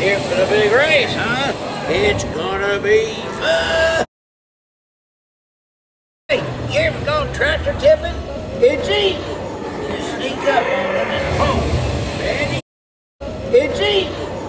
Here for the big race, huh? It's gonna be fun! Hey, you ever gone tractor tipping? It's easy. You sneak up on him and home. It's easy.